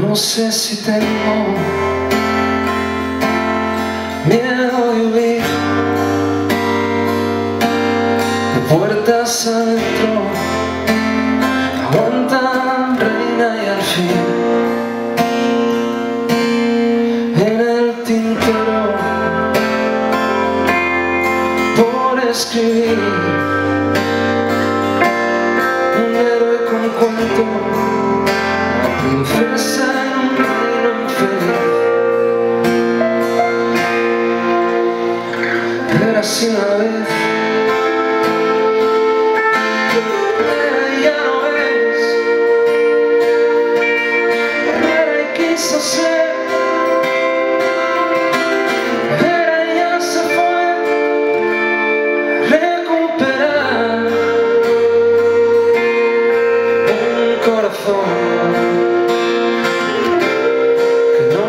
No sé si tengo miedo de huir. De puertas adentro aguanta reina y al fin. En el tintero por escribir un héroe con cuento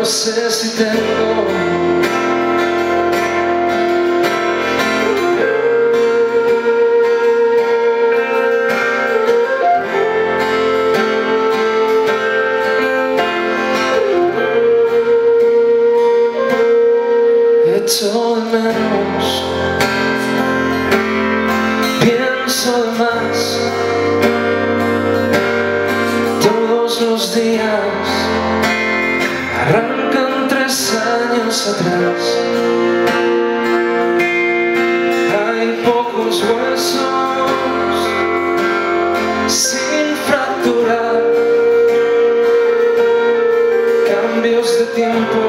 no sé si tengo Echo de menos. Pienso de más. Todos los días atrás hay pocos huesos sin fracturar cambios de tiempo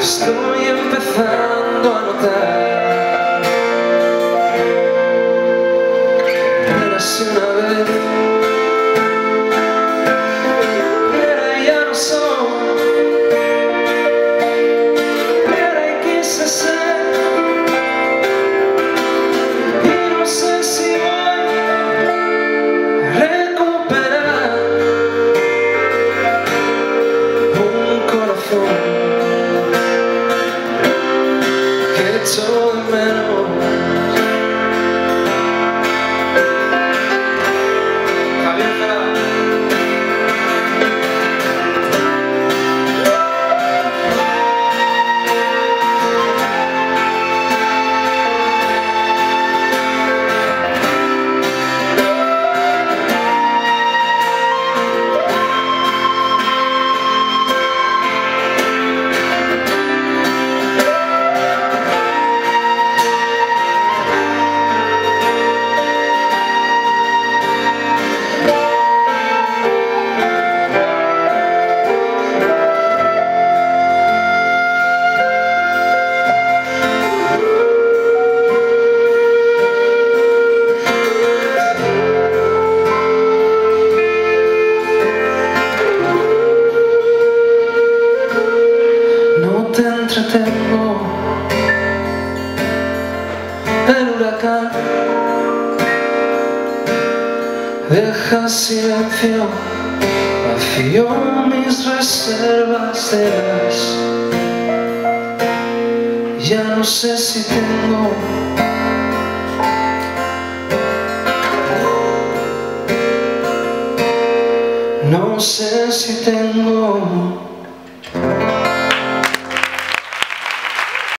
estoy empezando a notar. Eras una vez echo te entretengo el huracán deja silencio vacío mis reservas de gas ya no sé si tengo no sé si tengo